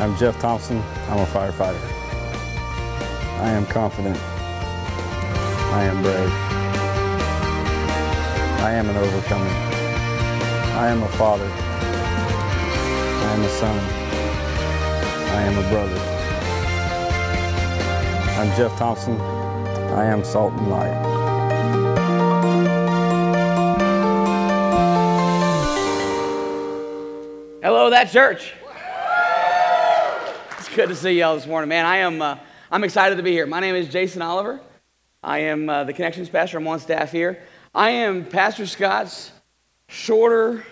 I'm Jeff Thompson. I'm a firefighter. I am confident. I am brave. I am an overcomer. I am a father. I am a son. I am a brother. I'm Jeff Thompson. I am salt and light. Hello, that church. Good to see y'all this morning, man. I am uh, I'm excited to be here. My name is Jason Oliver. I am uh, the connections pastor. I'm on staff here. I am Pastor Scott's shorter,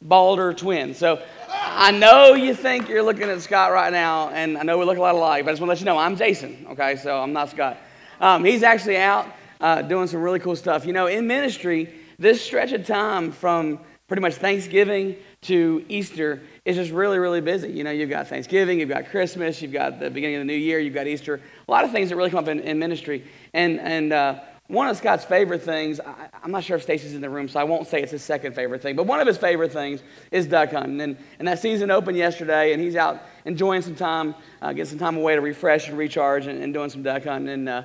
balder twin. So I know you think you're looking at Scott right now, and I know we look a lot alike, but I just want to let you know I'm Jason. Okay, so I'm not Scott. Um, he's actually out uh, doing some really cool stuff. You know, in ministry, this stretch of time from pretty much Thanksgiving to Easter is just really, really busy. You know, you've got Thanksgiving, you've got Christmas, you've got the beginning of the new year, you've got Easter. A lot of things that really come up in, in ministry. And, and uh, one of Scott's favorite things, I, am not sure if Stacy's in the room, so I won't say it's his second favorite thing, but one of his favorite things is duck hunting. And, and that season opened yesterday, and he's out enjoying some time, uh, getting some time away to refresh and recharge and, and doing some duck hunting. And uh,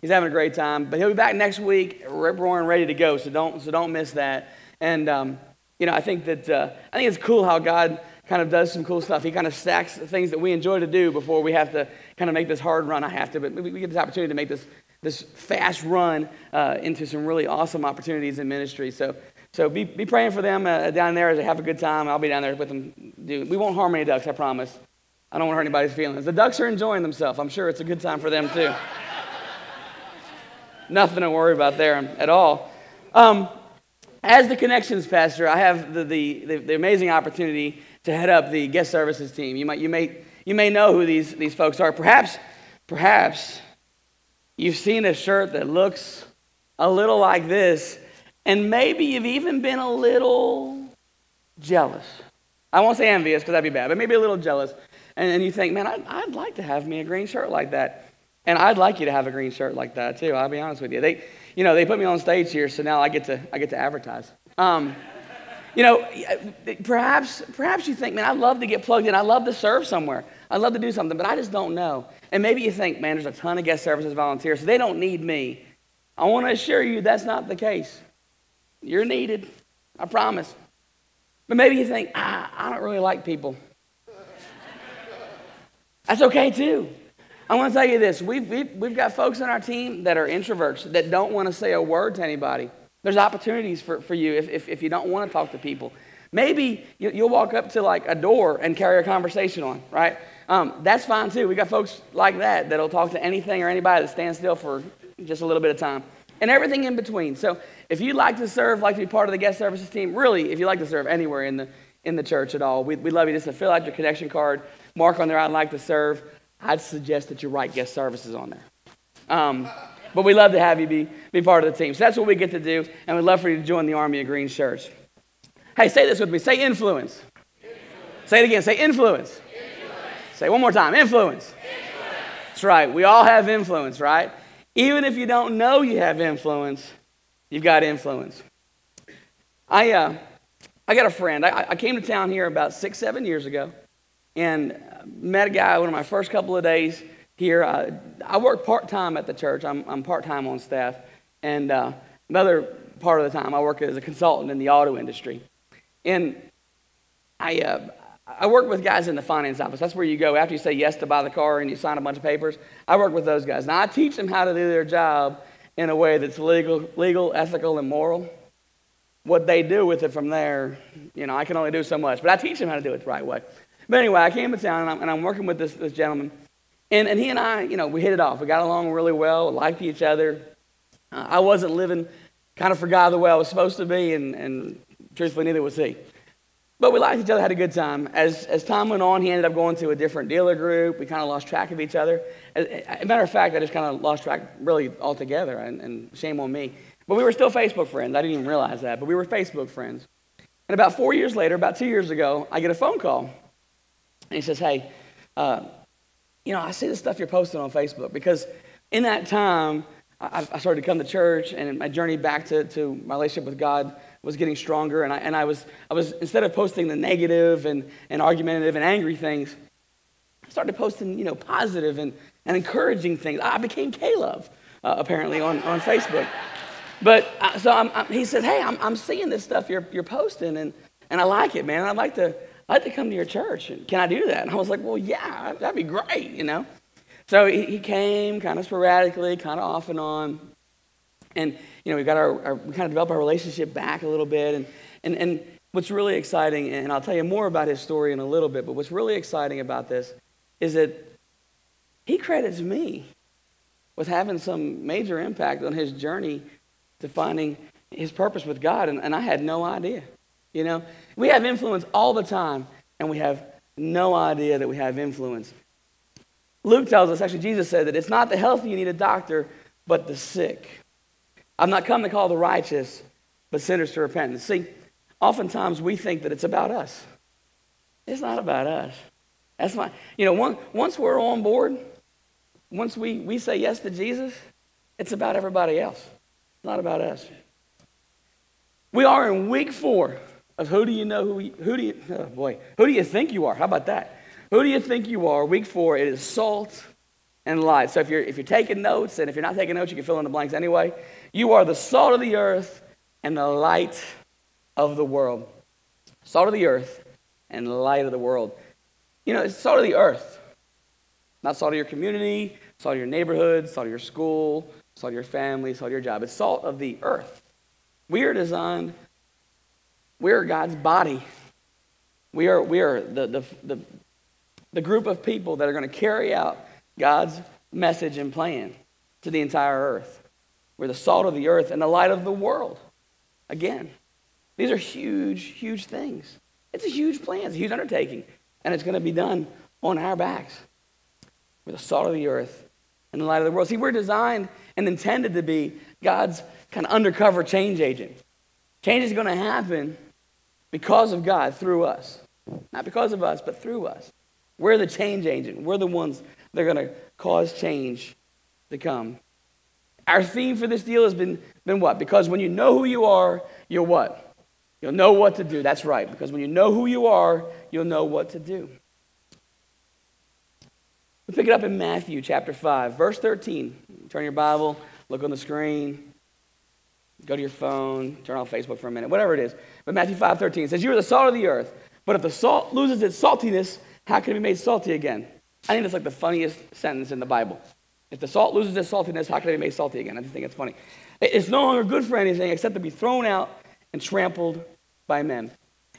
he's having a great time. But he'll be back next week, rip roaring, ready to go, so don't, so don't miss that. And, um, you know, I think that, uh, I think it's cool how God kind of does some cool stuff. He kind of stacks the things that we enjoy to do before we have to kind of make this hard run. I have to, but we, get this opportunity to make this, this fast run uh, into some really awesome opportunities in ministry. So, so be, be praying for them uh, down there as they have a good time. I'll be down there with them. Dude, we won't harm any ducks, I promise. I don't want to hurt anybody's feelings. The ducks are enjoying themselves. I'm sure it's a good time for them too. Nothing to worry about there at all. Um, as the connections pastor, I have the, the, the, the, amazing opportunity to head up the guest services team. You, might, you, may, you may know who these, these folks are. Perhaps, perhaps you've seen a shirt that looks a little like this, and maybe you've even been a little jealous. I won't say envious because that'd be bad, but maybe a little jealous. And, and you think, man, I'd, I'd like to have me a green shirt like that. And I'd like you to have a green shirt like that too. I'll be honest with you. They, you know, they put me on stage here, so now I get to, I get to advertise. Um, you know, perhaps, perhaps you think, man, I'd love to get plugged in. I'd love to serve somewhere. I'd love to do something, but I just don't know. And maybe you think, man, there's a ton of guest services volunteers, so they don't need me. I want to assure you that's not the case. You're needed, I promise. But maybe you think, ah, I don't really like people. That's okay too. I want to tell you this. We've, we've, we've got folks on our team that are introverts that don't want to say a word to anybody. There's opportunities for, for you if, if, if you don't want to talk to people. Maybe you, you'll walk up to like a door and carry a conversation on, right? Um, that's fine too. We got folks like that that'll talk to anything or anybody that stands still for just a little bit of time. And everything in between. So if you'd like to serve, like to be part of the guest services team, really, if you like to serve anywhere in the, in the church at all, we, we'd love you just to fill out your connection card, mark on there, I'd like to serve. I'd suggest that you write guest services on there. Um, but we'd love to have you be, be part of the team. So that's what we get to do, and we'd love for you to join the Army of Green Shirts. Hey, say this with me. Say influence. influence. Say it again. Say influence. influence. Say one more time. Influence. influence. That's right. We all have influence, right? Even if you don't know you have influence, you've got influence. I, uh, I got a friend. I, I came to town here about six, seven years ago and met a guy one of my first couple of days here. Uh, I work part time at the church. I'm, I'm part time on staff, and uh, another part of the time I work as a consultant in the auto industry. And I uh, I work with guys in the finance office. That's where you go after you say yes to buy the car and you sign a bunch of papers. I work with those guys. Now I teach them how to do their job in a way that's legal, legal, ethical, and moral. What they do with it from there, you know, I can only do so much, but I teach them how to do it the right way. But anyway, I came to town and I'm, and I'm working with this, this gentleman. And, and he and I, you know, we hit it off. We got along really well, liked each other. I wasn't living kind of for God the way I was supposed to be, and, and truthfully, neither was he. But we liked each other, had a good time. As, as time went on, he ended up going to a different dealer group. We kind of lost track of each other. As, as a matter of fact, I just kind of lost track really altogether, and, and shame on me. But we were still Facebook friends. I didn't even realize that, but we were Facebook friends. And about four years later, about two years ago, I get a phone call and he says, Hey, uh, you know, I see the stuff you're posting on Facebook because in that time, I, I, started to come to church and my journey back to, to my relationship with God was getting stronger. And I, and I, was, I was, instead of posting the negative and, and argumentative and angry things, I started posting, you know, positive and, and encouraging things. I became Caleb, uh, apparently, on, on Facebook. But uh, so I'm, I'm, he said, hey, I'm, I'm seeing this stuff you're, you're posting, and, and I like it, man. I'd like to, I'd like to come to your church. Can I do that? And I was like, well, yeah, that'd be great, you know. So he, he came kind of sporadically, kind of off and on. And, you know, we got our, our, we kind of developed our relationship back a little bit. And, and, and what's really exciting, and I'll tell you more about his story in a little bit, but what's really exciting about this is that he credits me with having some major impact on his journey to finding his purpose with God. And, and I had no idea. You know, we have influence all the time, and we have no idea that we have influence. Luke tells us, actually, Jesus said that it's not the healthy you need a doctor, but the sick. I've not come to call the righteous, but sinners to repentance. See, oftentimes we think that it's about us. It's not about us. That's my, you know, one, once we're on board, once we, we say yes to Jesus, it's about everybody else. It's not about us. We are in week four of who do you know who, who do you, oh boy, who do you think you are? How about that? Who do you think you are? Week four, it is salt and light. So if you're, if you're taking notes, and if you're not taking notes, you can fill in the blanks anyway. You are the salt of the earth and the light of the world. Salt of the earth and light of the world. You know, it's salt of the earth. Not salt of your community, salt of your neighborhood, salt of your school, salt of your family, salt of your job. It's salt of the earth. We are designed, we are God's body. We are, we are the, the, the, the group of people that are going to carry out God's message and plan to the entire earth. We're the salt of the earth and the light of the world. Again, these are huge, huge things. It's a huge plan, it's a huge undertaking, and it's going to be done on our backs. We're the salt of the earth and the light of the world. See, we're designed and intended to be God's kind of undercover change agent. Change is going to happen because of God through us. Not because of us, but through us. We're the change agent. We're the ones that are going to cause change to come. Our theme for this deal has been, been what? Because when you know who you are, you'll what? You'll know what to do. That's right. Because when you know who you are, you'll know what to do. We pick it up in Matthew chapter 5, verse 13. Turn your Bible, look on the screen, go to your phone, turn off Facebook for a minute, whatever it is. But Matthew 5, 13 says, You are the salt of the earth, but if the salt loses its saltiness, how can it be made salty again? I think that's like the funniest sentence in the Bible. If the salt loses its saltiness, how can it be made salty again? I just think it's funny. It's no longer good for anything except to be thrown out and trampled by men.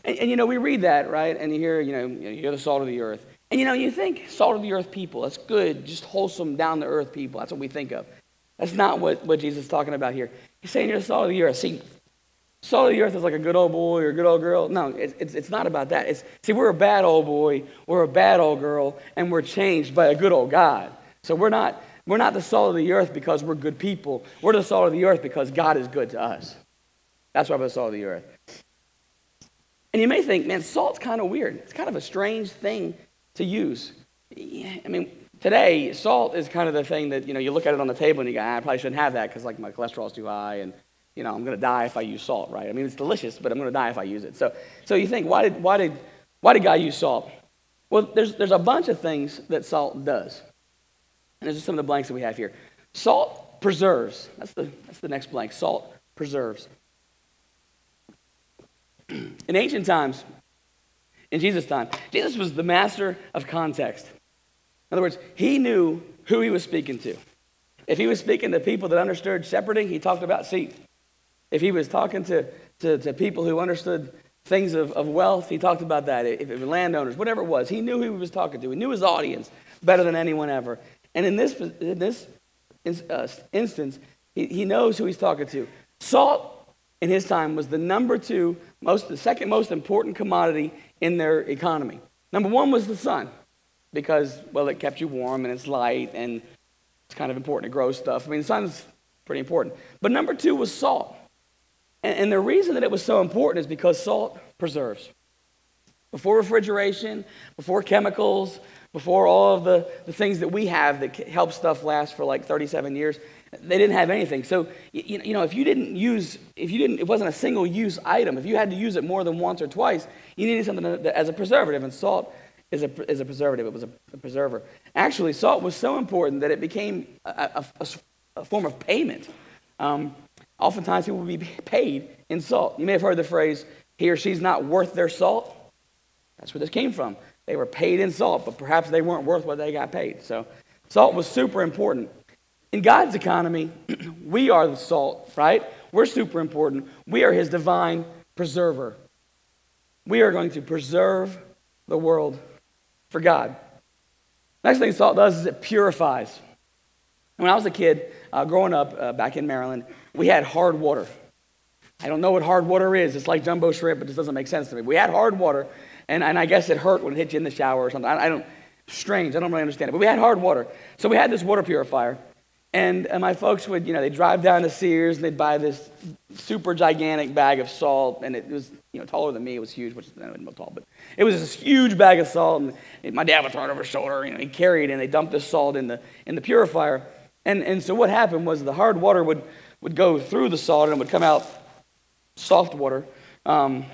And, and, you know, we read that, right? And you hear, you know, you're the salt of the earth. And you know, you think salt of the earth people, that's good, just wholesome, down to earth people. That's what we think of. That's not what, what Jesus is talking about here. He's saying you're the salt of the earth. See, salt of the earth is like a good old boy or a good old girl. No, it's, it's, it's not about that. It's, see, we're a bad old boy, we're a bad old girl, and we're changed by a good old God. So we're not, we're not the salt of the earth because we're good people. We're the salt of the earth because God is good to us. That's why we're the salt of the earth. And you may think, man, salt's kind of weird. It's kind of a strange thing to use. I mean, today, salt is kind of the thing that, you know, you look at it on the table and you go, ah, I probably shouldn't have that because, like, my cholesterol's too high and, you know, I'm going to die if I use salt, right? I mean, it's delicious, but I'm going to die if I use it. So, so you think, why did, why, did, why did God use salt? Well, there's, there's a bunch of things that salt does. And there's just some of the blanks that we have here. Salt preserves. That's the, that's the next blank. Salt preserves. In ancient times, in Jesus' time, Jesus was the master of context. In other words, he knew who he was speaking to. If he was speaking to people that understood shepherding, he talked about sheep. If he was talking to, to, to people who understood things of, of wealth, he talked about that. If it was landowners, whatever it was, he knew who he was talking to. He knew his audience better than anyone ever. And in this, in this uh, instance, he, he knows who he's talking to. Salt in his time was the number two, most, the second most important commodity in their economy. Number one was the sun, because, well, it kept you warm and it's light and it's kind of important to grow stuff. I mean, the sun's pretty important. But number two was salt. And, and the reason that it was so important is because salt preserves. Before refrigeration, before chemicals, before all of the, the things that we have that help stuff last for like 37 years, they didn't have anything. So, you, you know, if you didn't use, if you didn't, it wasn't a single use item, if you had to use it more than once or twice, you needed something that, as a preservative, and salt is a, is a preservative, it was a, a preserver. Actually, salt was so important that it became a, a, a form of payment. Um, oftentimes, people would be paid in salt. You may have heard the phrase, he or she's not worth their salt. That's where this came from. They were paid in salt, but perhaps they weren't worth what they got paid. So, salt was super important. In God's economy, we are the salt, right? We're super important. We are his divine preserver. We are going to preserve the world for God. Next thing salt does is it purifies. When I was a kid, uh, growing up uh, back in Maryland, we had hard water. I don't know what hard water is. It's like jumbo shrimp, but it doesn't make sense to me. We had hard water, and, and I guess it hurt when it hit you in the shower or something. I, I don't, strange. I don't really understand it. But we had hard water. So we had this water purifier. And, and my folks would, you know, they'd drive down to Sears and they'd buy this super gigantic bag of salt. And it was, you know, taller than me. It was huge, which I wasn't tall, but it was this huge bag of salt. And my dad would throw it over his shoulder, you know, he carried it and they dumped this salt in the, in the purifier. And, and so what happened was the hard water would, would go through the salt and it would come out soft water, um,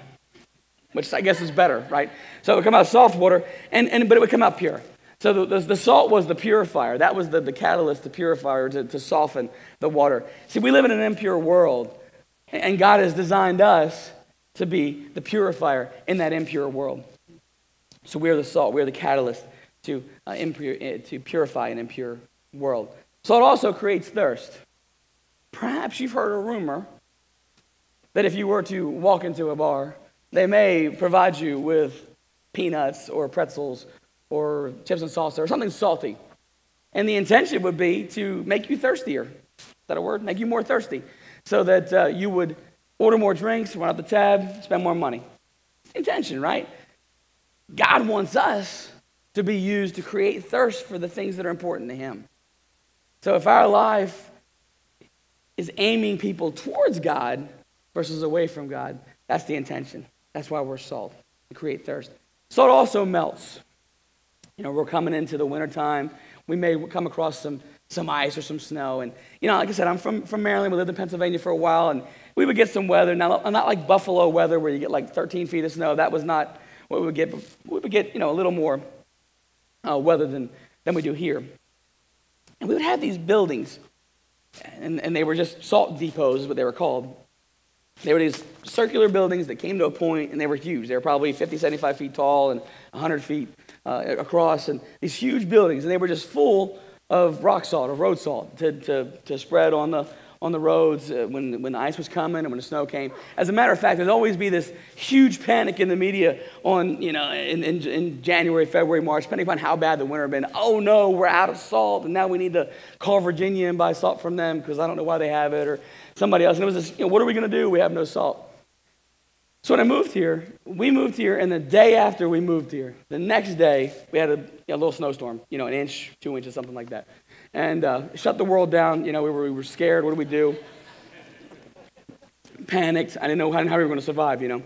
which I guess is better, right? So it would come out soft water, and, and, but it would come out pure. So the, the, the, salt was the purifier. That was the, the catalyst, the purifier to, to soften the water. See, we live in an impure world, and God has designed us to be the purifier in that impure world. So we are the salt. We are the catalyst to, uh, impure, uh, to purify an impure world. Salt also creates thirst. Perhaps you've heard a rumor that if you were to walk into a bar, they may provide you with peanuts or pretzels or chips and salsa or something salty. And the intention would be to make you thirstier. Is that a word? Make you more thirsty. So that uh, you would order more drinks, run up the tab, spend more money. Intention, right? God wants us to be used to create thirst for the things that are important to Him. So if our life is aiming people towards God versus away from God, that's the intention. That's why we're salt, to create thirst. Salt also melts. You know, we're coming into the wintertime. We may come across some, some ice or some snow. And, you know, like I said, I'm from, from Maryland. We lived in Pennsylvania for a while, and we would get some weather. Now, not like Buffalo weather where you get like 13 feet of snow. That was not what we would get. We would get, you know, a little more uh, weather than, than we do here. And we would have these buildings, and, and they were just salt depots, is what they were called. They were these circular buildings that came to a point, and they were huge. They were probably 50, 75 feet tall and 100 feet uh, across, and these huge buildings, and they were just full of rock salt, of road salt, to, to, to spread on the, on the roads uh, when, when the ice was coming and when the snow came. As a matter of fact, there'd always be this huge panic in the media on, you know, in, in, in January, February, March, depending upon how bad the winter had been. Oh no, we're out of salt, and now we need to call Virginia and buy salt from them because I don't know why they have it, or somebody else. And it was this, you know, what are we going to do? We have no salt. So when I moved here, we moved here, and the day after we moved here, the next day, we had a, a little snowstorm, you know, an inch, two inches, something like that. And uh, shut the world down. You know, we were, we were scared. What do we do? Panicked. I didn't know how, how we were going to survive, you know.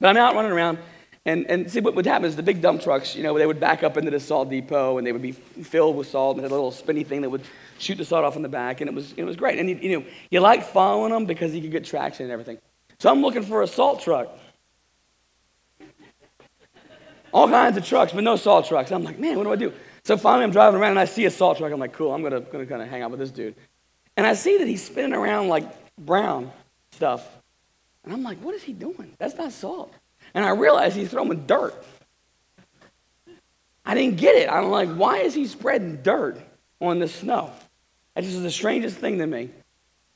But I'm out running around, and, and see what would happen is the big dump trucks, you know, they would back up into the salt depot, and they would be filled with salt, and had a little spinny thing that would shoot the salt off in the back, and it was, it was great. And, you, you know, you liked following them because you could get traction and everything. So I'm looking for a salt truck. All kinds of trucks, but no salt trucks. I'm like, man, what do I do? So finally, I'm driving around and I see a salt truck. I'm like, cool, I'm gonna, gonna kind of hang out with this dude. And I see that he's spinning around like brown stuff. And I'm like, what is he doing? That's not salt. And I realize he's throwing dirt. I didn't get it. I'm like, why is he spreading dirt on the snow? That just is the strangest thing to me.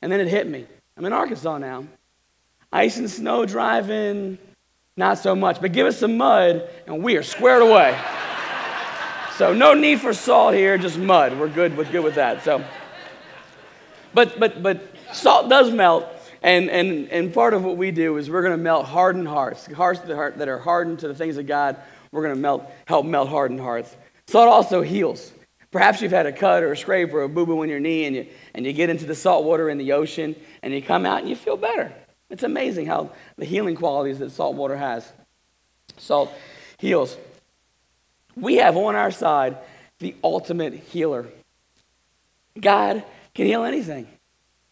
And then it hit me. I'm in Arkansas now. Ice and snow driving, not so much. But give us some mud, and we are squared away. So no need for salt here, just mud. We're good. We're good with that. So, but but but salt does melt, and and and part of what we do is we're going to melt hardened hearts, hearts that are hardened to the things of God. We're going to melt, help melt hardened hearts. Salt also heals. Perhaps you've had a cut or a scrape or a boo boo in your knee, and you and you get into the salt water in the ocean, and you come out and you feel better. It's amazing how the healing qualities that salt water has. Salt heals. We have on our side the ultimate healer. God can heal anything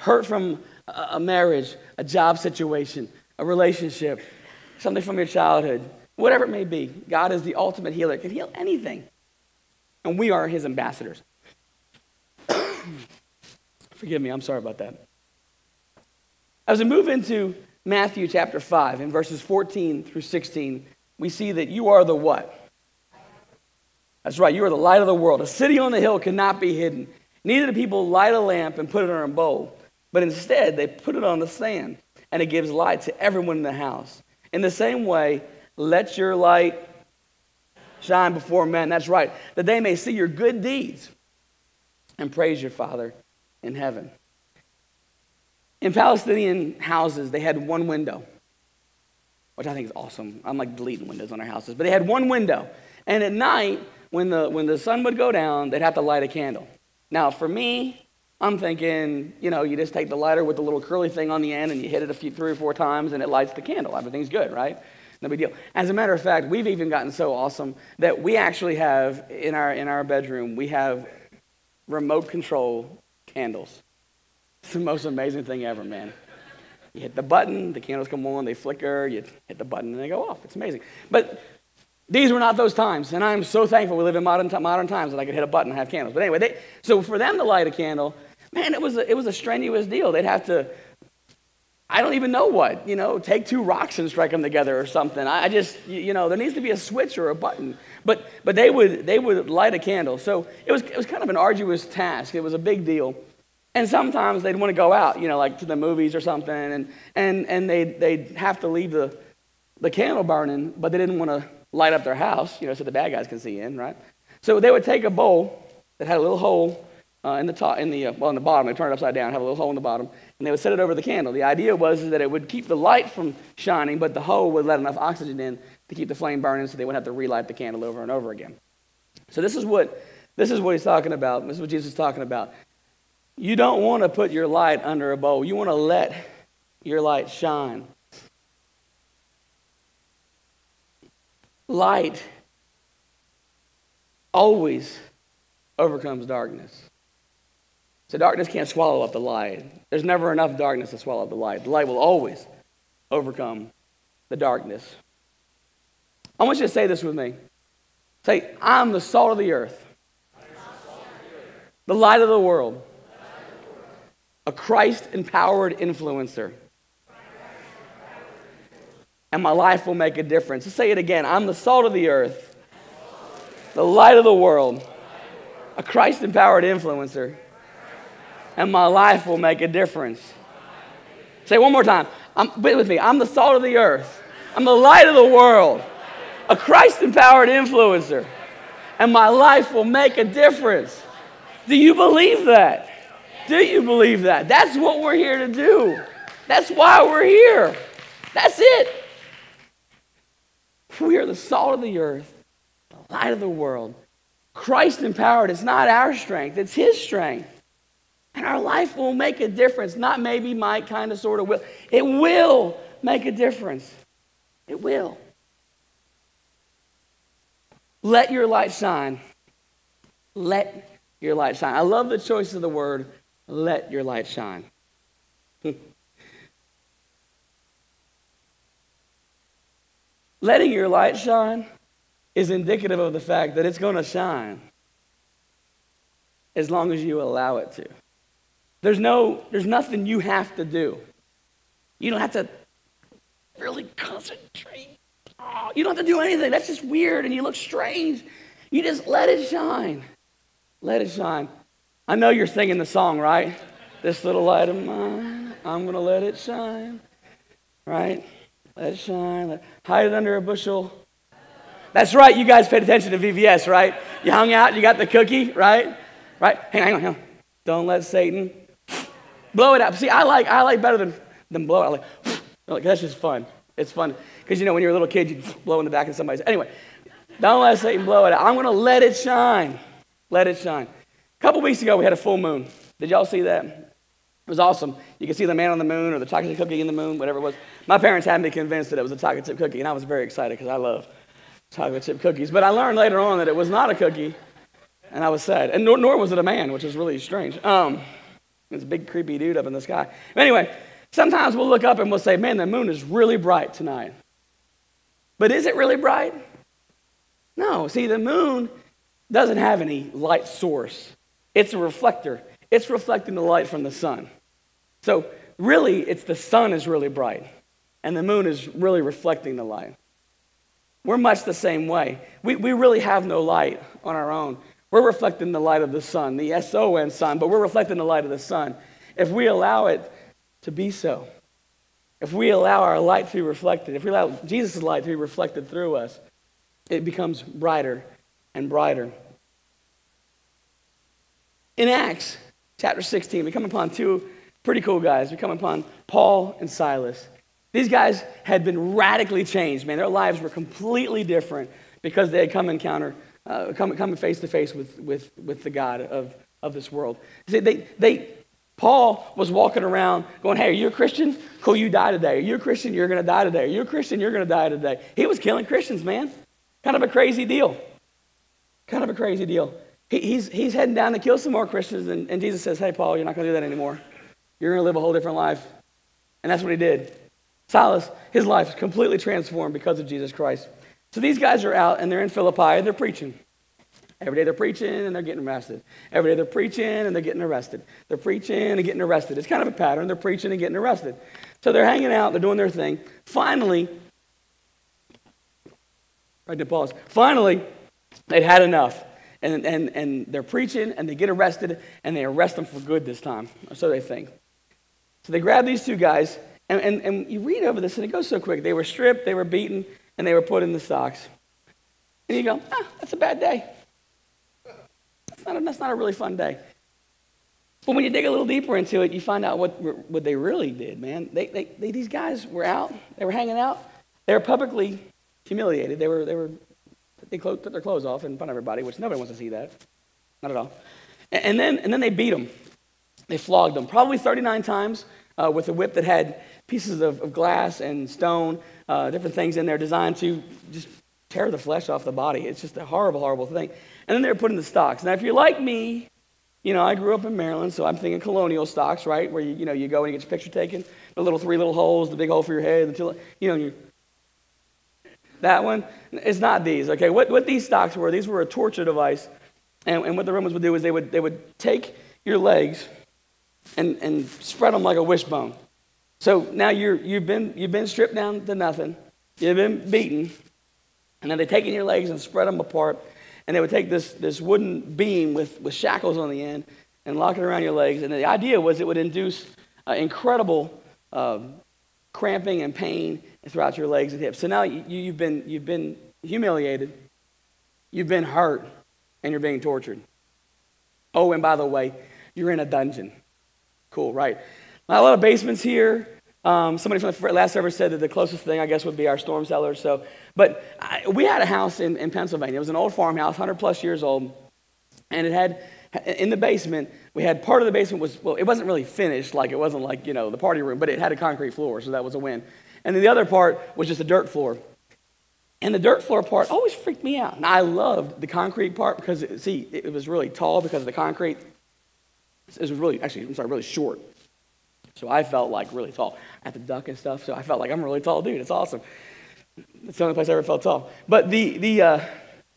hurt from a marriage, a job situation, a relationship, something from your childhood, whatever it may be. God is the ultimate healer, can heal anything. And we are his ambassadors. Forgive me, I'm sorry about that. As we move into Matthew chapter 5, in verses 14 through 16, we see that you are the what? That's right, you are the light of the world. A city on the hill cannot be hidden. Neither do people light a lamp and put it on a bowl, but instead they put it on the stand, and it gives light to everyone in the house. In the same way, let your light shine before men. That's right, that they may see your good deeds and praise your Father in heaven. In Palestinian houses, they had one window, which I think is awesome. I'm like deleting windows on our houses, but they had one window. And at night, when the, when the sun would go down, they'd have to light a candle. Now, for me, I'm thinking, you know, you just take the lighter with the little curly thing on the end and you hit it a few, three or four times and it lights the candle. Everything's good, right? No big deal. As a matter of fact, we've even gotten so awesome that we actually have in our, in our bedroom, we have remote control candles. It's the most amazing thing ever, man. You hit the button, the candles come on, they flicker, you hit the button and they go off. It's amazing. But these were not those times, and I'm so thankful we live in modern, modern times that I could hit a button and have candles. But anyway, they, so for them to light a candle, man, it was a, it was a strenuous deal. They'd have to, I don't even know what, you know, take two rocks and strike them together or something. I, I just, you know, there needs to be a switch or a button. But, but they, would, they would light a candle. So it was, it was kind of an arduous task. It was a big deal. And sometimes they'd want to go out, you know, like to the movies or something, and, and, and they'd, they'd have to leave the, the candle burning, but they didn't want to light up their house, you know, so the bad guys can see in, right? So they would take a bowl that had a little hole uh, in the top, in the uh, well, in the bottom. They turn it upside down, have a little hole in the bottom, and they would set it over the candle. The idea was that it would keep the light from shining, but the hole would let enough oxygen in to keep the flame burning, so they wouldn't have to relight the candle over and over again. So this is what this is what he's talking about. This is what Jesus is talking about. You don't want to put your light under a bowl. You want to let your light shine. Light always overcomes darkness. So darkness can't swallow up the light. There's never enough darkness to swallow up the light. The light will always overcome the darkness. I want you to say this with me. Say, I'm the salt of the earth, the light of the world, a Christ empowered influencer and my life will make a difference. Let's say it again. I'm the salt of the earth, the light of the world, a Christ empowered influencer, and my life will make a difference. Say one more time. I'm, with me. I'm the salt of the earth, I'm the light of the world, a Christ empowered influencer, and my life will make a difference. Do you believe that? Do you believe that? That's what we're here to do. That's why we're here. That's it. We are the salt of the earth, the light of the world. Christ empowered. It's not our strength, it's His strength. And our life will make a difference. Not maybe, might, kind of, sort of will. It will make a difference. It will. Let your light shine. Let your light shine. I love the choice of the word, let your light shine. Letting your light shine is indicative of the fact that it's going to shine as long as you allow it to. There's no there's nothing you have to do. You don't have to really concentrate. Oh, you don't have to do anything. That's just weird and you look strange. You just let it shine. Let it shine. I know you're singing the song, right? This little light of mine, I'm going to let it shine. Right? Let it shine. Let, hide it under a bushel. That's right. You guys paid attention to VBS, right? You hung out. You got the cookie, right? Right? Hang on, hang on, hang on. Don't let Satan blow it up. See, I like I like better than than blow it. I like, like that's just fun. It's fun because you know when you're a little kid, you blow in the back of somebody's. Anyway, don't let Satan blow it out. I'm going to let it shine. Let it shine. A couple weeks ago, we had a full moon. Did y'all see that? It was awesome. You could see the man on the moon or the chocolate cookie in the moon, whatever it was. My parents had me convinced that it was a chocolate chip cookie, and I was very excited because I love chocolate chip cookies. But I learned later on that it was not a cookie, and I was sad. And nor, nor was it a man, which is really strange. Um, it's a big, creepy dude up in the sky. Anyway, sometimes we'll look up and we'll say, man, the moon is really bright tonight. But is it really bright? No. See, the moon doesn't have any light source, it's a reflector. It's reflecting the light from the sun. So, really, it's the sun is really bright, and the moon is really reflecting the light. We're much the same way. We, we really have no light on our own. We're reflecting the light of the sun, the S O N sun, but we're reflecting the light of the sun. If we allow it to be so, if we allow our light to be reflected, if we allow Jesus' light to be reflected through us, it becomes brighter and brighter. In Acts chapter 16, we come upon two pretty cool guys. We come upon Paul and Silas. These guys had been radically changed, man. Their lives were completely different because they had come encounter, uh, come, come face to face with, with, with the God of, of this world. They, they, Paul was walking around going, Hey, are you a Christian? Cool, you die today. Are you a Christian? You're going to die today. Are you a Christian? You're going to die today. He was killing Christians, man. Kind of a crazy deal. Kind of a crazy deal. He, he's, he's heading down to kill some more Christians, and, and Jesus says, Hey, Paul, you're not going to do that anymore. You're going to live a whole different life. And that's what he did. Silas, his life is completely transformed because of Jesus Christ. So these guys are out and they're in Philippi and they're preaching. Every day they're preaching and they're getting arrested. Every day they're preaching and they're getting arrested. They're preaching and getting arrested. It's kind of a pattern. They're preaching and getting arrested. So they're hanging out, they're doing their thing. Finally, right to pause. Finally, they'd had enough. And, and, and they're preaching and they get arrested and they arrest them for good this time. So they think. So they grab these two guys and, and, and you read over this and it goes so quick. They were stripped, they were beaten, and they were put in the stocks. And you go, ah, that's a bad day. That's not a, that's not a really fun day. But when you dig a little deeper into it, you find out what, what they really did, man. They, they, they, these guys were out, they were hanging out, they were publicly humiliated. They were, they were, they took their clothes off in front of everybody, which nobody wants to see that. Not at all. And, and then, and then they beat them. They flogged them, probably 39 times uh, with a whip that had pieces of, of glass and stone, uh, different things in there designed to just tear the flesh off the body. It's just a horrible, horrible thing. And then they were putting the stocks. Now, if you're like me, you know, I grew up in Maryland, so I'm thinking colonial stocks, right? Where you, you know, you go and you get your picture taken, the little three little holes, the big hole for your head, until, you know, you. That one, it's not these, okay? What, what these stocks were, these were a torture device. And, and what the Romans would do is they would, they would take your legs and, and spread them like a wishbone. So now you're, you've, been, you've been stripped down to nothing, you've been beaten, and then they take in your legs and spread them apart and they would take this, this wooden beam with, with shackles on the end and lock it around your legs. And the idea was it would induce uh, incredible uh, cramping and pain throughout your legs and hips. So now you, you've, been, you've been humiliated, you've been hurt, and you're being tortured. Oh, and by the way, you're in a dungeon. Cool, right? Not a lot of basements here. Um, somebody from the last service said that the closest thing, I guess, would be our storm cellar. So, but I, we had a house in, in Pennsylvania. It was an old farmhouse, 100 plus years old, and it had in the basement. We had part of the basement was well, it wasn't really finished, like it wasn't like you know the party room, but it had a concrete floor, so that was a win. And then the other part was just a dirt floor. And the dirt floor part always freaked me out. Now I loved the concrete part because it, see, it was really tall because of the concrete. It was really actually, I'm sorry, really short. So I felt like really tall. I had to duck and stuff, so I felt like I'm a really tall dude. It's awesome. It's the only place I ever felt tall. But the, the, uh,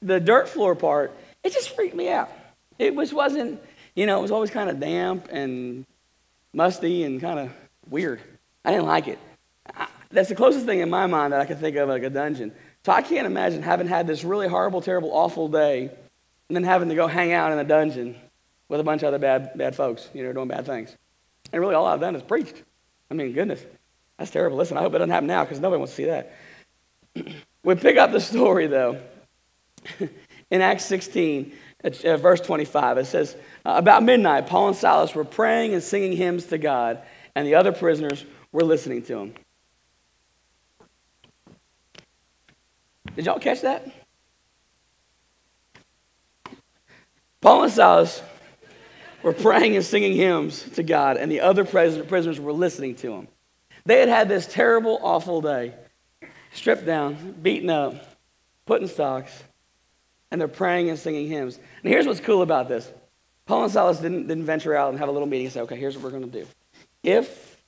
the dirt floor part, it just freaked me out. It was, wasn't, you know, it was always kind of damp and musty and kind of weird. I didn't like it. I, that's the closest thing in my mind that I could think of like a dungeon. So I can't imagine having had this really horrible, terrible, awful day and then having to go hang out in a dungeon with a bunch of other bad, bad folks, you know, doing bad things. And really, all I've done is preached. I mean, goodness, that's terrible. Listen, I hope it doesn't happen now because nobody wants to see that. we pick up the story, though, in Acts 16, uh, verse 25. It says, uh, About midnight, Paul and Silas were praying and singing hymns to God, and the other prisoners were listening to them. Did y'all catch that? Paul and Silas were praying and singing hymns to God, and the other prisoners were listening to them. They had had this terrible, awful day, stripped down, beaten up, put in stocks, and they're praying and singing hymns. And here's what's cool about this Paul and Silas didn't, didn't venture out and have a little meeting and say, okay, here's what we're going to do. If,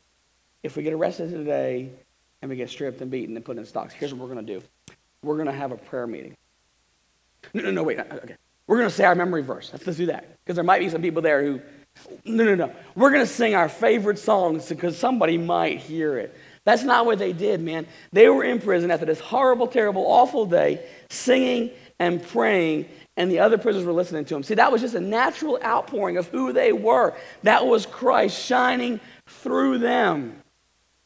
if we get arrested today and we get stripped and beaten and put in stocks, here's what we're going to do. we're going to have a prayer meeting. No, no, no, wait. Okay. We're going to say our memory verse. Let's, do that. Because there might be some people there who, no, no, no. We're going to sing our favorite songs because somebody might hear it. That's not what they did, man. They were in prison after this horrible, terrible, awful day, singing and praying, and the other prisoners were listening to them. See, that was just a natural outpouring of who they were. That was Christ shining through them.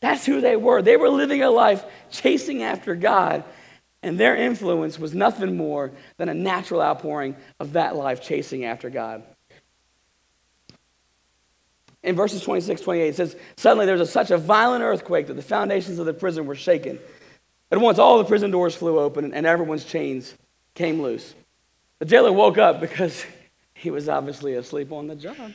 That's who they were. They were living a life chasing after God, and their influence was nothing more than a natural outpouring of that life chasing after God. In verses 26, 28, it says, Suddenly there was a, such a violent earthquake that the foundations of the prison were shaken. At once all the prison doors flew open and everyone's chains came loose. The jailer woke up because he was obviously asleep on the job.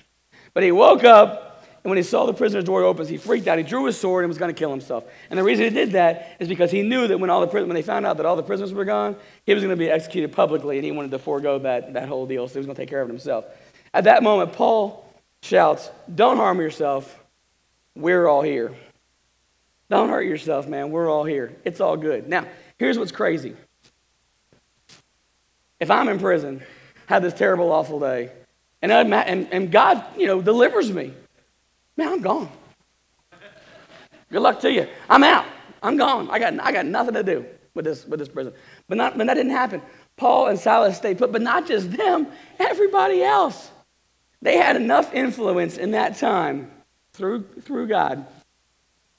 But he woke up, and when he saw the prisoner's door open, he freaked out. He drew his sword and was going to kill himself. And the reason he did that is because he knew that when, all the, when they found out that all the prisoners were gone, he was going to be executed publicly, and he wanted to forego that, that whole deal, so he was going to take care of it himself. At that moment, Paul shouts, Don't harm yourself. We're all here. Don't hurt yourself, man. We're all here. It's all good. Now, here's what's crazy. If I'm in prison, had this terrible, awful day, and, and, and God, you know, delivers me, man, I'm gone. Good luck to you. I'm out. I'm gone. I got, I got nothing to do with this, with this prison. But, not, but that didn't happen. Paul and Silas stayed put, but not just them, everybody else. They had enough influence in that time through, through God.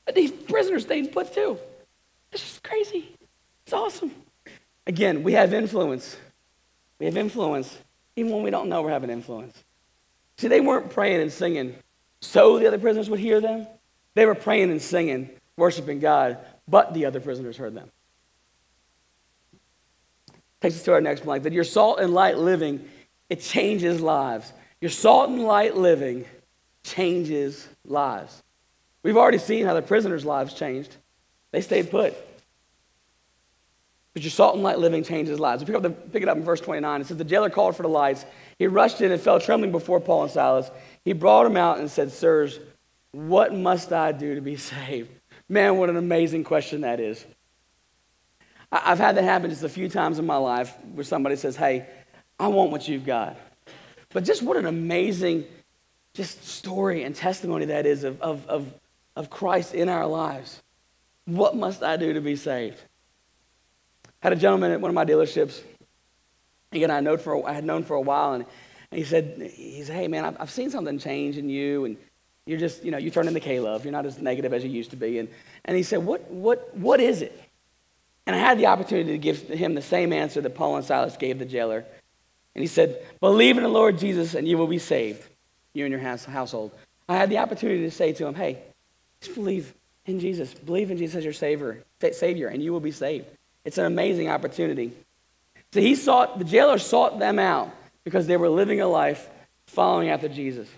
But these prisoners stayed put too. It's just crazy. It's awesome. Again, we have influence. We have influence even when we don't know we're having influence. See, they weren't praying and singing so the other prisoners would hear them. They were praying and singing, worshiping God, but the other prisoners heard them. Takes us to our next blank that your salt and light living, it changes lives. Your salt and light living changes lives. We've already seen how the prisoners' lives changed. They stayed put. But your salt and light living changes lives. We pick, the, pick it up in verse 29. It says, The jailer called for the lights. He rushed in and fell trembling before Paul and Silas. He brought them out and said, Sirs, what must I do to be saved? Man, what an amazing question that is. I've had that happen just a few times in my life where somebody says, Hey, I want what you've got. But just what an amazing just story and testimony that is of, of, of, of Christ in our lives. What must I do to be saved? Had a gentleman at one of my dealerships. Again, I, for, I had known for a while, and, and he said, he said, hey, man, I've, I've seen something change in you, and you're just, you know, you turn into Caleb. You're not as negative as you used to be. And, and he said, what, what, what is it? And I had the opportunity to give him the same answer that Paul and Silas gave the jailer. And he said, Believe in the Lord Jesus and you will be saved, you and your household. I had the opportunity to say to him, Hey, just believe in Jesus. Believe in Jesus as your Savior, Savior, and you will be saved. It's an amazing opportunity. So he sought, the jailer sought them out because they were living a life following after Jesus.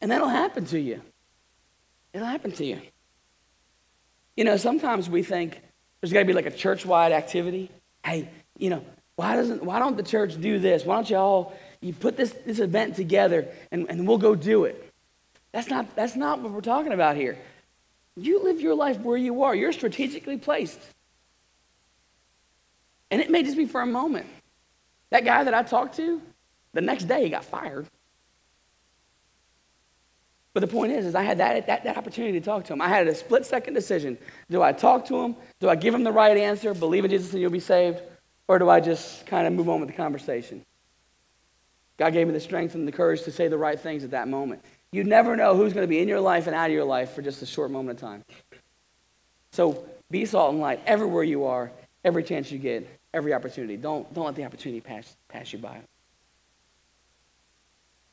And that'll happen to you. It'll happen to you. You know, sometimes we think there's got to be like a church wide activity. Hey, you know, why, doesn't, why don't the church do this? Why don't you all you put this, this event together and, and we'll go do it? That's not, that's not what we're talking about here. You live your life where you are. You're strategically placed. And it may just be for a moment. That guy that I talked to, the next day he got fired. But the point is, is I had that, that, that opportunity to talk to him. I had a split second decision. Do I talk to him? Do I give him the right answer? Believe in Jesus and you'll be saved? Or do I just kind of move on with the conversation? God gave me the strength and the courage to say the right things at that moment. You never know who's going to be in your life and out of your life for just a short moment of time. So be salt and light everywhere you are, every chance you get, every opportunity. Don't, don't let the opportunity pass, pass you by.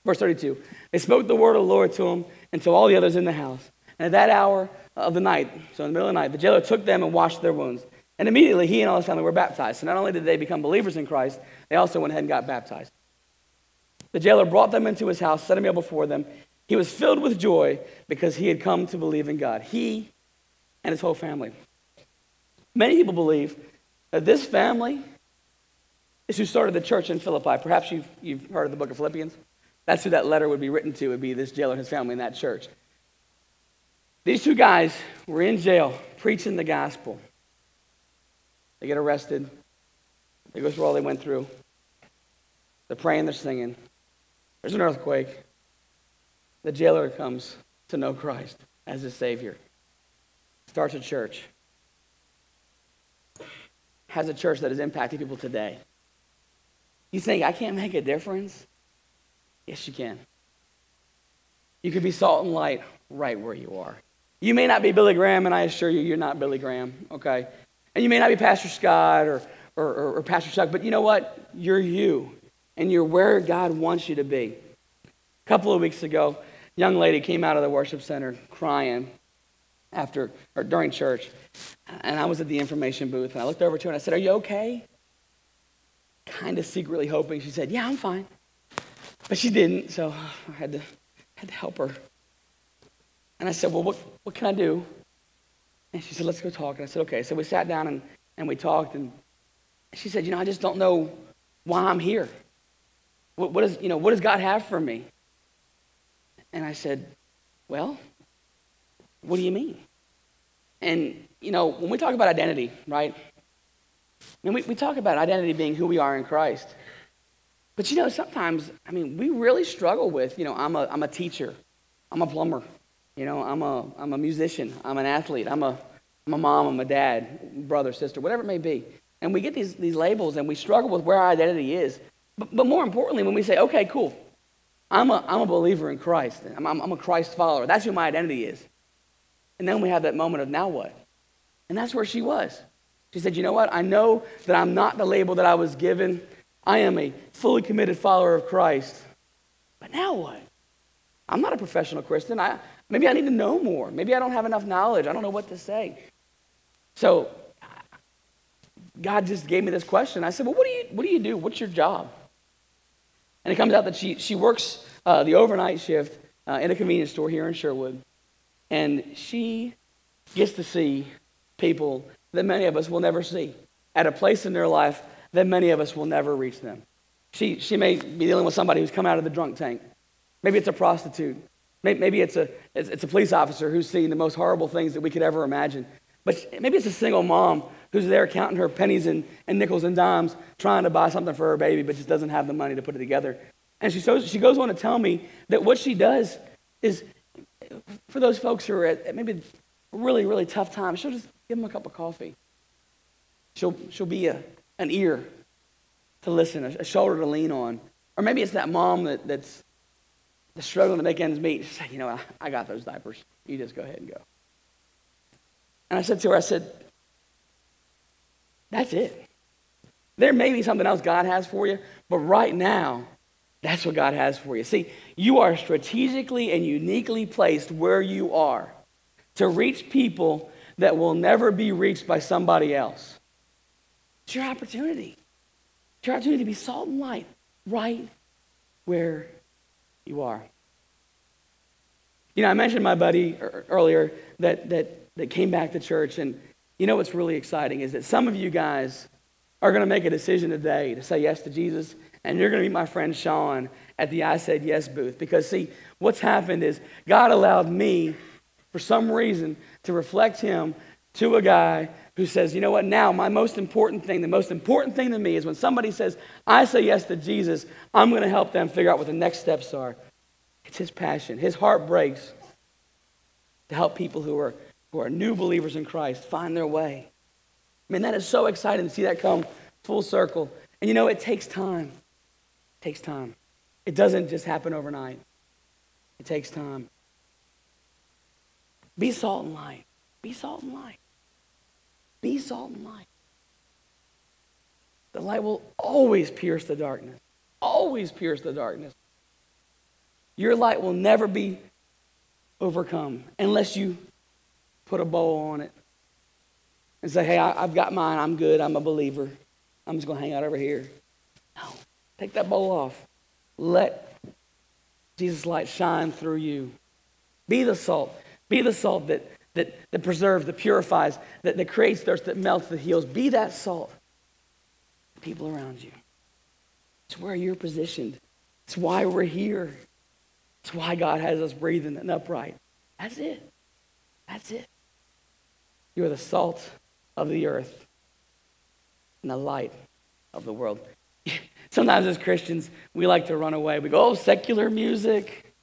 Verse 32 They spoke the word of the Lord to him and to all the others in the house. And at that hour of the night, so in the middle of the night, the jailer took them and washed their wounds. And immediately he and all his family were baptized. So not only did they become believers in Christ, they also went ahead and got baptized. The jailer brought them into his house, set a meal before them. He was filled with joy because he had come to believe in God. He and his whole family. Many people believe that this family is who started the church in Philippi. Perhaps you've, you've heard of the book of Philippians. That's who that letter would be written to, would be this jailer and his family in that church. These two guys were in jail preaching the gospel. They get arrested. They go through all they went through. They're praying, they're singing. There's an earthquake. The jailer comes to know Christ as his Savior. Starts a church. Has a church that is impacting people today. You think, I can't make a difference? Yes, you can. You can be salt and light right where you are. You may not be Billy Graham, and I assure you, you're not Billy Graham, okay? And you may not be Pastor Scott or, or, or, or Pastor Chuck, but you know what? You're you, and you're where God wants you to be. A couple of weeks ago, young lady came out of the worship center crying after or during church, and I was at the information booth, and I looked over to her and I said, "Are you okay?" Kind of secretly hoping she said, "Yeah, I'm fine," but she didn't, so I had to had to help her. And I said, Well, what, what can I do? And she said, Let's go talk. And I said, Okay. So we sat down and, and we talked. And she said, You know, I just don't know why I'm here. What, what, is, you know, what does God have for me? And I said, Well, what do you mean? And, you know, when we talk about identity, right? I mean, we, we talk about identity being who we are in Christ. But, you know, sometimes, I mean, we really struggle with, you know, I'm a, I'm a teacher, I'm a plumber, you know, I'm a, I'm a musician, I'm an athlete, I'm a, I'm a mom, I'm a dad, brother, sister, whatever it may be. And we get these, these labels and we struggle with where our identity is. But, but more importantly, when we say, okay, cool, I'm a, I'm a believer in Christ, I'm, I'm, I'm a Christ follower, that's who my identity is. And then we have that moment of now what? And that's where she was. She said, You know what? I know that I'm not the label that I was given. I am a fully committed follower of Christ. But now what? I'm not a professional Christian. I, maybe I need to know more. Maybe I don't have enough knowledge. I don't know what to say. So God just gave me this question. I said, Well, what do you, what do, you do? What's your job? And it comes out that she, she works uh, the overnight shift uh, in a convenience store here in Sherwood. And she gets to see people that many of us will never see at a place in their life that many of us will never reach them. She, she may be dealing with somebody who's come out of the drunk tank. Maybe it's a prostitute. Maybe it's a, it's a police officer who's seen the most horrible things that we could ever imagine. But maybe it's a single mom who's there counting her pennies and, and nickels and dimes, trying to buy something for her baby, but just doesn't have the money to put it together. And she, so, she goes on to tell me that what she does is, for those folks who are at, maybe really, really tough times, she'll just give them a cup of coffee. She'll, she'll be a, an ear to listen, a, a shoulder to lean on. Or maybe it's that mom that, that's struggling to make ends meet. She's like, you know, I, I got those diapers. You just go ahead and go. And I said to her, I said, that's it. There may be something else God has for you, but right now, that's what God has for you. See, you are strategically and uniquely placed where you are to reach people that will never be reached by somebody else. It's your opportunity. It's your opportunity to be salt and light right where you are. You know, I mentioned my buddy earlier that, that, that came back to church, and you know what's really exciting is that some of you guys are going to make a decision today to say yes to Jesus, and you're going to meet my friend Sean at the I Said Yes booth. Because, see, what's happened is God allowed me, for some reason, to reflect Him to a guy who says, you know what, now my most important thing, the most important thing to me is when somebody says, I say yes to Jesus, I'm going to help them figure out what the next steps are. It's his passion. His heart breaks to help people who are, who are new believers in Christ find their way. I mean, that is so exciting to see that come full circle. And you know, it takes time. Takes time. It doesn't just happen overnight, it takes time. Be salt and light. Be salt and light. Be salt and light. The light will always pierce the darkness. Always pierce the darkness. Your light will never be overcome unless you put a bow on it and say, hey, I, have got mine. I'm good. I'm a believer. I'm just going to hang out over here. No. Take that bowl off. Let Jesus' light shine through you. Be the salt. Be the salt that, that, that preserves, that purifies, that, that creates thirst, that melts, that heals. Be that salt. People around you. It's where you're positioned. It's why we're here. It's why God has us breathing and upright. That's it. That's it. You are the salt of the earth. and the light of the world. Sometimes as Christians, we like to run away. We go, oh, secular music.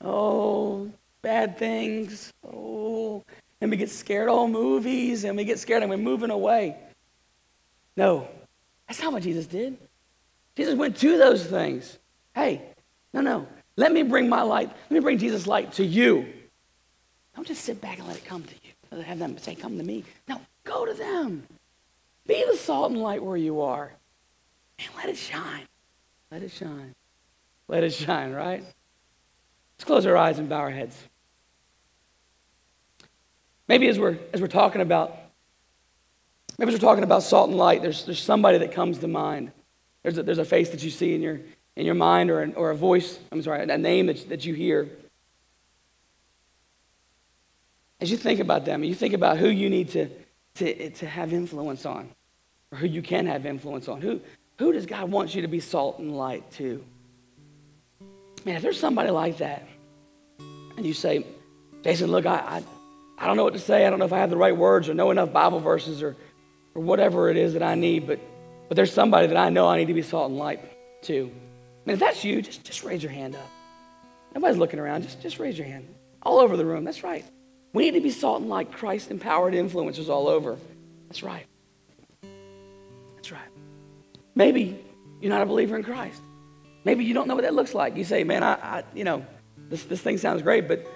Oh, bad things. Oh, and we get scared. Oh, movies. And we get scared and we're moving away. No, that's not what Jesus did. Jesus went to those things. Hey, no, no. Let me bring my light. Let me bring Jesus' light to you. Don't just sit back and let it come to you. Have them say, come to me. No, go to them. Be the salt and light where you are. And let it shine. Let it shine. Let it shine, right? Let's close our eyes and bow our heads. Maybe as we're, as we're talking about, maybe as we're talking about salt and light, there's, there's somebody that comes to mind. There's a, there's a face that you see in your, in your mind or, an, or a voice, I'm sorry, a name that, that you hear. As you think about them, you think about who you need to, to, to have influence on, or who you can have influence on. Who, who does God want you to be salt and light to? Man, if there's somebody like that, and you say, Jason, look, I, I, I don't know what to say. I don't know if I have the right words or know enough Bible verses or, or whatever it is that I need, but, but there's somebody that I know I need to be salt and light to. And if that's you, just, just raise your hand up. Nobody's looking around. Just, just raise your hand. All over the room. That's right. We need to be salt and light, Christ empowered influencers all over. That's right. Maybe you're not a believer in Christ. Maybe you don't know what that looks like. You say, man, I, I you know, this, this thing sounds great, but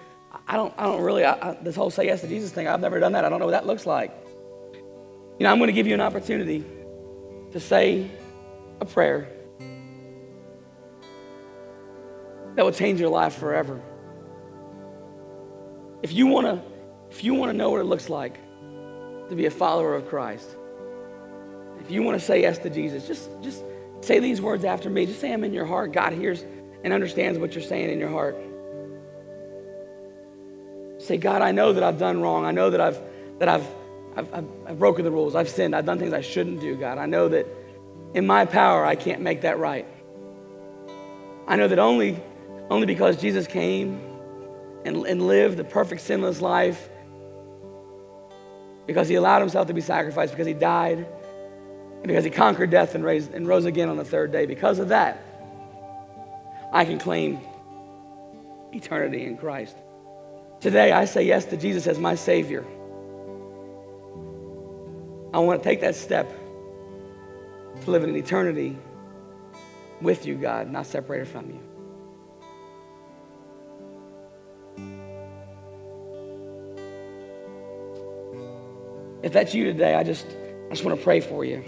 I don't, I don't really, I, I, this whole say yes to Jesus thing, I've never done that. I don't know what that looks like. You know, I'm going to give you an opportunity to say a prayer that will change your life forever. If you want to, if you want to know what it looks like to be a follower of Christ, if you want to say yes to Jesus, just, just say these words after me. Just say them in your heart. God hears and understands what you're saying in your heart. Say, God, I know that I've done wrong. I know that I've that I've I've, I've, I've broken the rules. I've sinned. I've done things I shouldn't do, God. I know that in my power I can't make that right. I know that only only because Jesus came and, and lived the perfect sinless life, because he allowed himself to be sacrificed, because he died, because he conquered death and, raised, and rose again on the third day. Because of that, I can claim eternity in Christ. Today, I say yes to Jesus as my Savior. I want to take that step to live in eternity with you, God, not separated from you. If that's you today, I just, I just want to pray for you.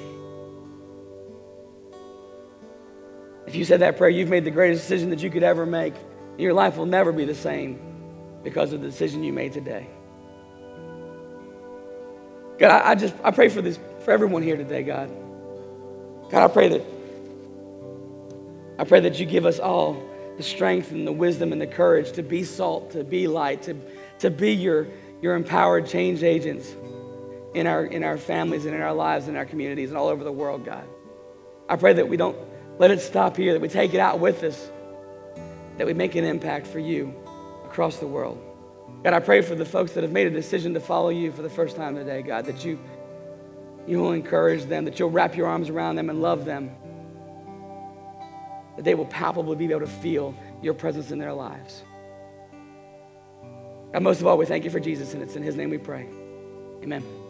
If you said that prayer, you've made the greatest decision that you could ever make. Your life will never be the same because of the decision you made today. God, I, I just I pray for this for everyone here today, God. God, I pray that I pray that you give us all the strength and the wisdom and the courage to be salt, to be light, to, to be your, your empowered change agents in our, in our families and in our lives and our communities and all over the world, God. I pray that we don't let it stop here, that we take it out with us, that we make an impact for you across the world. God, I pray for the folks that have made a decision to follow you for the first time today, God, that you, you will encourage them, that you'll wrap your arms around them and love them, that they will palpably be able to feel your presence in their lives. God, most of all, we thank you for Jesus, and it's in his name we pray. Amen.